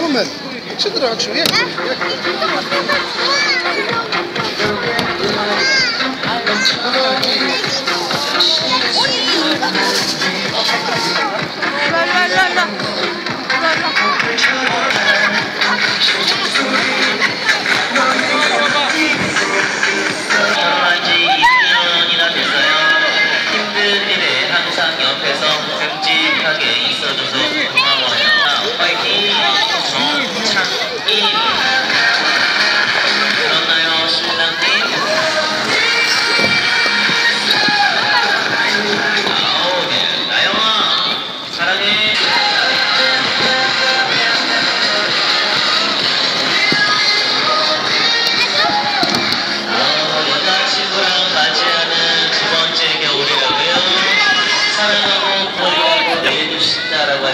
عمر شد روحك شويه لا لا لا لا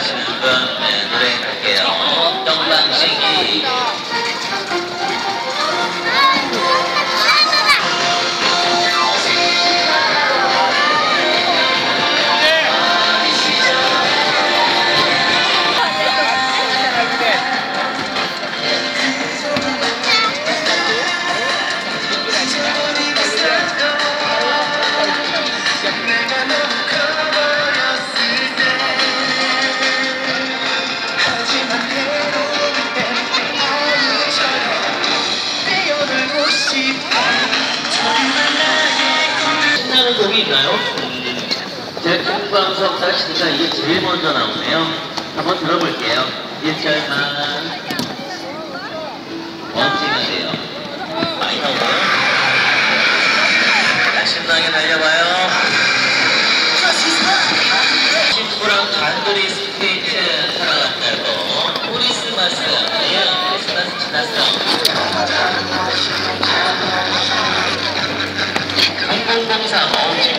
Yes. 신나는 곡이 있나요? 제가 김광석 하시니까 이게 제일 먼저 나오네요. 한번 들어볼게요. 1절만 멈추면 돼요. 많이 나오고요. 자, 신나게 달려봐요. 친구랑 단둘이 스케이트 살아갔다고 크리스마스. 크리스마스 지났어. 疏散